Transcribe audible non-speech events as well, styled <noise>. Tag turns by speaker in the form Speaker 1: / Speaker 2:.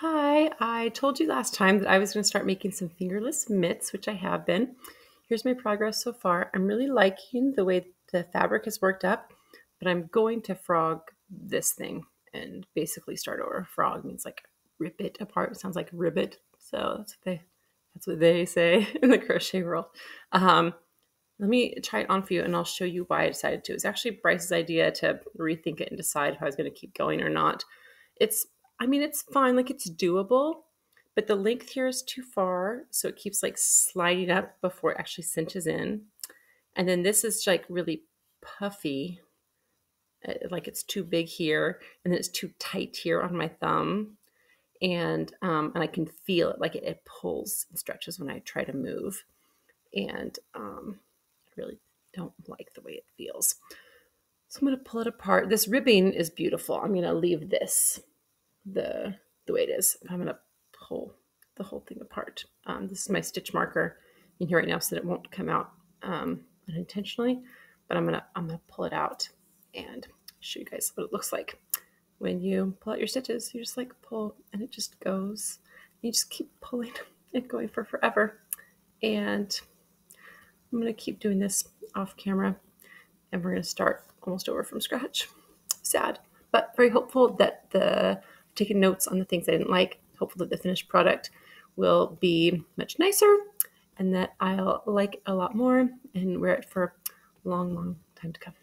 Speaker 1: Hi, I told you last time that I was going to start making some fingerless mitts, which I have been. Here's my progress so far. I'm really liking the way the fabric has worked up, but I'm going to frog this thing and basically start over. Frog means like rip it apart. It sounds like ribbit. So that's what they that's what they say <laughs> in the crochet world. Um, let me try it on for you and I'll show you why I decided to. It was actually Bryce's idea to rethink it and decide if I was going to keep going or not. It's I mean, it's fine, like it's doable, but the length here is too far, so it keeps like sliding up before it actually cinches in. And then this is like really puffy, uh, like it's too big here, and then it's too tight here on my thumb. And um, and I can feel it, like it, it pulls and stretches when I try to move. And um, I really don't like the way it feels. So I'm going to pull it apart. This ribbing is beautiful. I'm going to leave this the the way it is. I'm to pull the whole thing apart. Um, this is my stitch marker in here right now so that it won't come out um, unintentionally, but I'm to I'm to pull it out and show you guys what it looks like. When you pull out your stitches, you just like pull and it just goes. You just keep pulling <laughs> and going for forever. And I'm going to keep doing this off camera and we're to start almost over from scratch. Sad, but very hopeful that the taken notes on the things I didn't like. Hopeful that the finished product will be much nicer and that I'll like a lot more and wear it for a long, long time to come.